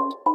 Oh.